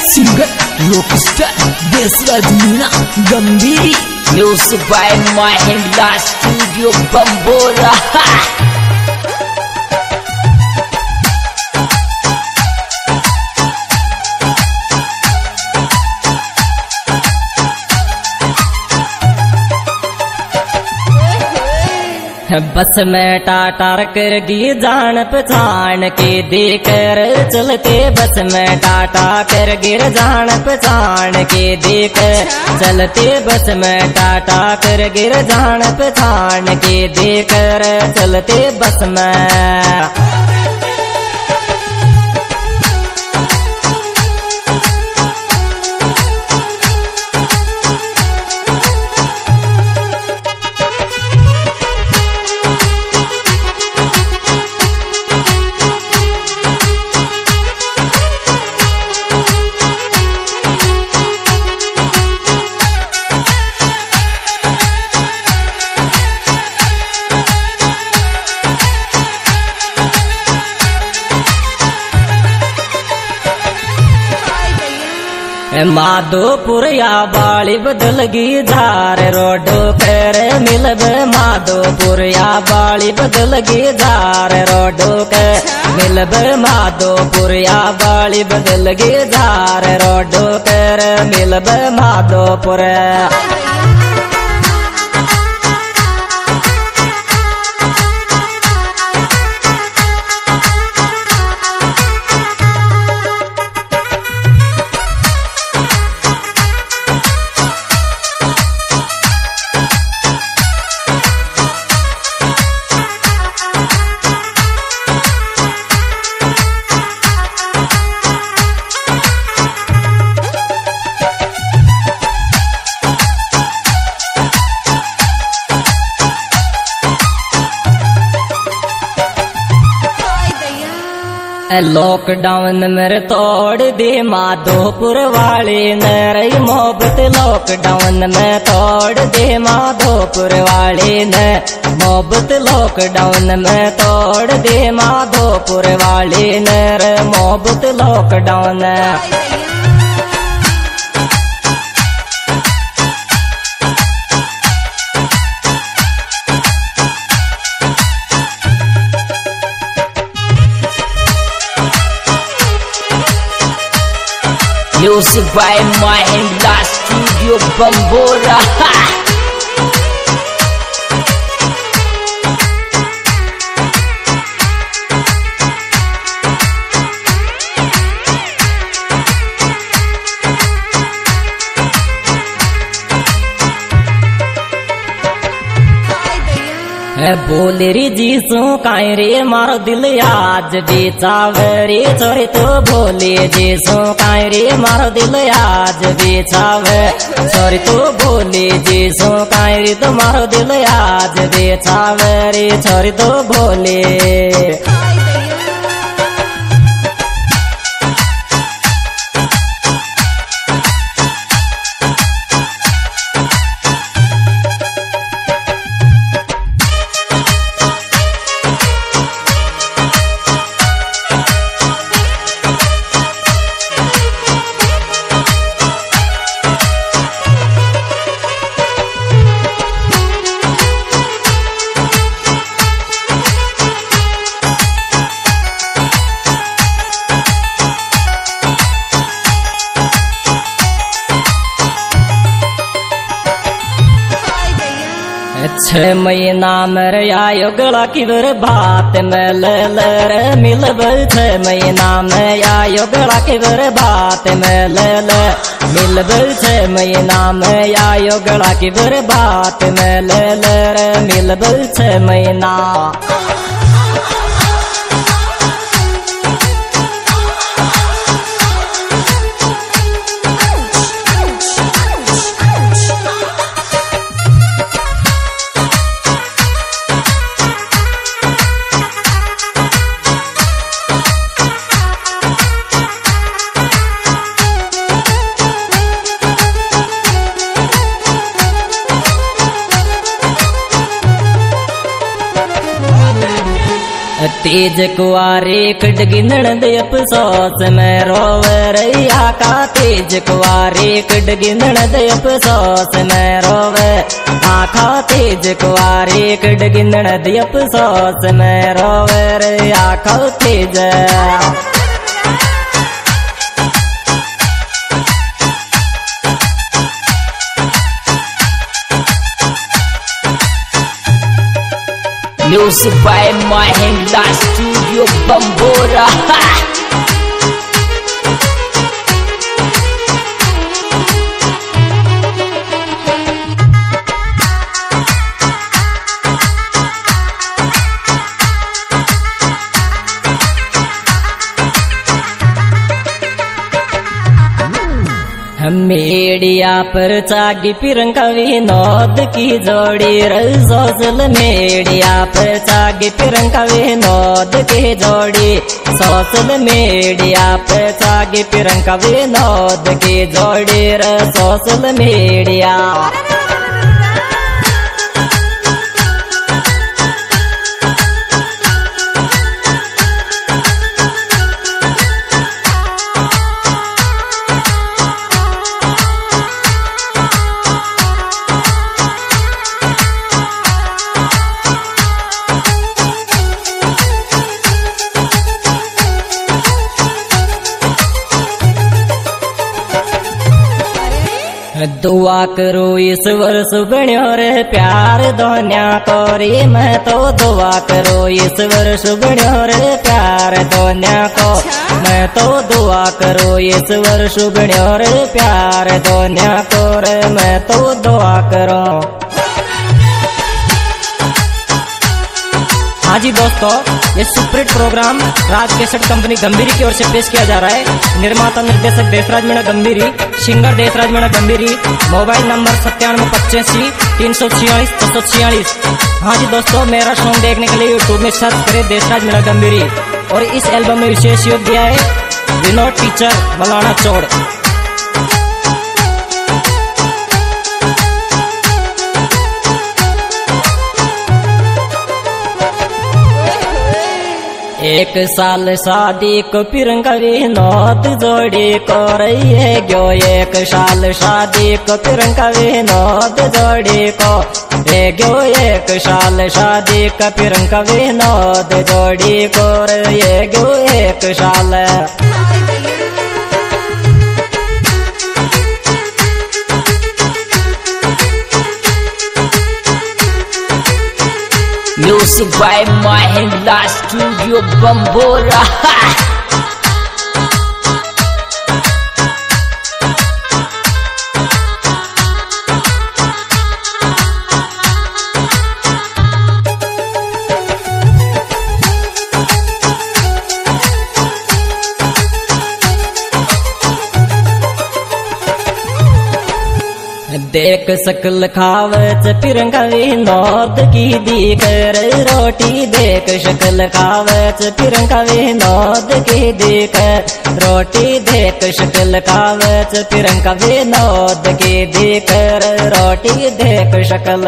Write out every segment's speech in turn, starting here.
Singer Rockstar Deshraj Meena Gambhiri music by Mahindra studio Bambora बस में टाटा कर गी जान पहचान के देकर चलते बस में टाटा कर गिर जान पहचान के देकर चलते बस में टाटा कर गिर जान पहचान के देकर चलते बस में माधोपुर या बाली बदलगी झार रोडो कर मिलब माधोपुर या बाली बदल गी झार रोडो कर मिलब माधोपुर या बाली बदल गी झार रोडो कर मिलब माधोपुर। ਲੋਕਡਾਊਨ ਮਰ ਤੋੜ ਦੇ ਮਾਧੋਪੁਰ ਵਾਲੇ ਨਰਈ ਮੁਹੱਬਤ ਲੋਕਡਾਊਨ ਮੈਂ ਤੋੜ ਦੇ ਮਾਧੋਪੁਰ ਵਾਲੇ ਨੇ ਮੁਹੱਬਤ ਲੋਕਡਾਊਨ ਮੈਂ ਤੋੜ ਦੇ ਮਾਧੋਪੁਰ ਵਾਲੇ ਨਰ ਮੁਹੱਬਤ lockdown lockdown by my Mahindra studio Bambora बोले रे जीसू काय रे मारो दिल आज बेचावरी? छोरे तो बोले जीसू काई रे मारो दिल आज बेचावे छोरे तो बोले जीसू काई रे तो मारो दिल आज बेचावरी? छोरे तो बोले छह महीना मर आयो गला की बर बात में लर मिलब छह महीना में आयो गला की बर बात में लल मिलब छह महीना में आयो गला की बर बात में लर मिलब छह महीना तेज कुआरे कट गिनण दे अफसोस, मैं रोवे रैया का तेज कुआरी कड़गी दे अफसोस, मैं रोवे आखा तेज कुआरी कड़गी दे अफसोस, मैं रोवे रे आखा तेज Music by Mahindra Studio Bambora. पर चागी पिरंका विनोद की जोड़ी सोशल मीडिया पर चागी पिरंका विनोद की जोड़ी सोशल मीडिया पर चागी पिरंका विनोद की जोड़ी सोशल मीडिया। दुआ करो ईश्वर सुबण्यो रे प्यार दोन्या कोरी मैं तो दुआ करो ईश्वर सुबण्यो रे प्यार दोन्या को। मैं तो दुआ करो ईश्वर सुबण्यो रे प्यार दोन्या को रे। मैं तो दुआ करो। हाँ जी दोस्तों, ये सुप्रीट programme Raj cassette company Gambhiri की ओर से पेश किया जा रहा है। निर्माता निर्देशक Deshraj Meena Gambhiri singer Deshraj Meena Gambhiri mobile number सत्तानवे पचासी तीन सौ छियालीस, दो सौ छियालीस। हाँ जी दोस्तों, मेरा सॉन्ग देखने के लिए यूट्यूब में सर्च करें देशराज मीणा गंभीरी। और इस एल्बम में विशेष योग दिया है, विनोद टीचर मलाना चौड़। एक साल शादी को पिरंगरी नौत जोड़ी को रही है गो। एक साल शादी को पिरंगरी नौत जोड़ी को। रे गो, एक साल शादी का पिरंगरी नौत जोड़ी को रे गो। एक साल। Music by my Mahindra Studio Bambora. देख सकल खावच तिरंगा विनोद की दीकर, रोटी देख शकल खावच पिरंगा विनोद की दीक रोटी देख शकल खावच पिरंगा विनोद की दीकर, रोटी देख शकल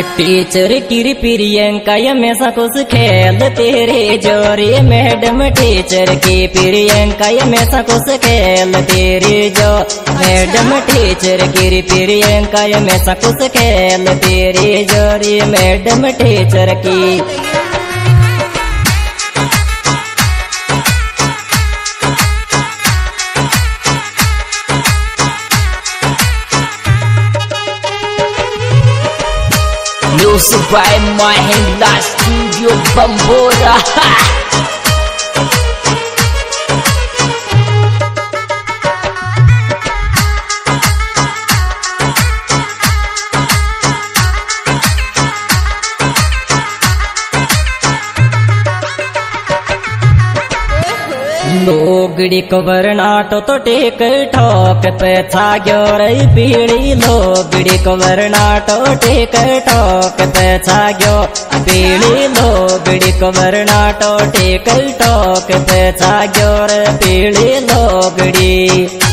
टीचर की प्रियंका हमेशा कुछ खेल तेरे जोरे। मैडम, टीचर की प्रियंका हमेशा कुछ खेल तेरे जो। मैडम, टीचर की प्रियंका हमेशा कुछ खेल तेरे जोरे। मैडम, टीचर की produced by my hand, Hingla Studio Bambora. बीड़ी कमरनाटो ठीक पैचागर पीड़ी लो बीड़ी कुमराटो ठीक टेक ठोक पे कुमराटो ठीका पीड़ी लोगड़ी